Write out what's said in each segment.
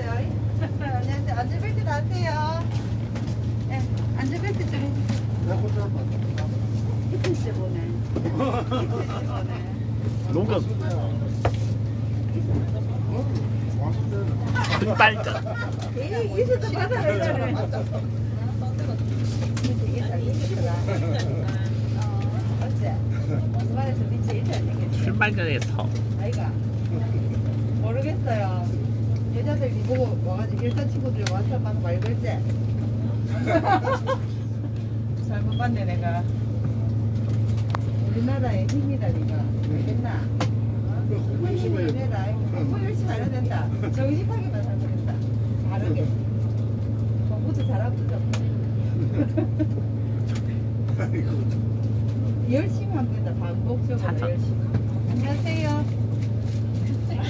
안녕하세요. 네, 안전벨트 좀 해주세요. 내가 혼자. 히트스 보네. 히트스 보네. 녹음 왔을 급발전 이 이수도 받아라 이거를. 되게 잘생겼더라. 어, 어째? 주말에서 니 제일 잘생겼어. 출발전에서 아이가 모르겠어요. 여자들이 보고 와가지고 일단 친구들이 와서 막말 걸지. 잘못 봤네 내가. 우리나라의 힘이다 니가. 힘을 열심히 내라. 공부 열심히 해야 된다. 정직하게만 살면 된다. 다르게. 공부도 잘하고 좀. 열심히 하면 된다. 반복적으로. 열심히. 안녕하세요. 네.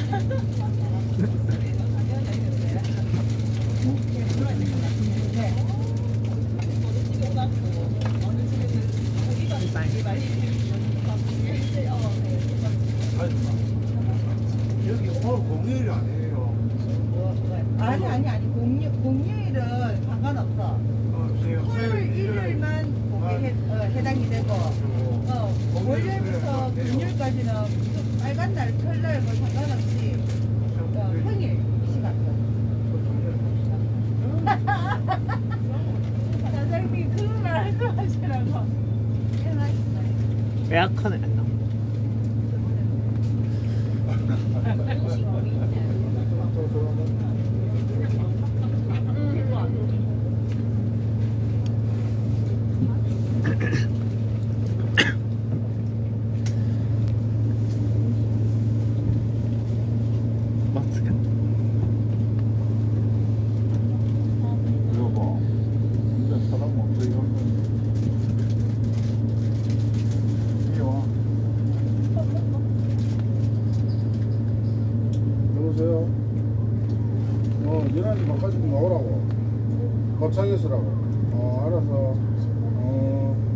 여기 오늘 공휴일이 아니에요. 아니 아니 아니. 공휴 공휴일은 상관없어. 어, 토요일 일요일만 해, 어, 해당이 되고. 어, 월요일부터 금요일까지는 그 빨간 날, 설날 뭐 상관없이 어, 평일 이 시간. 사장님 그런 말 하지 마시라고. 에어컨을 11시 막 가지고 나오라고 거창에 쓰라고 어 알아서 어.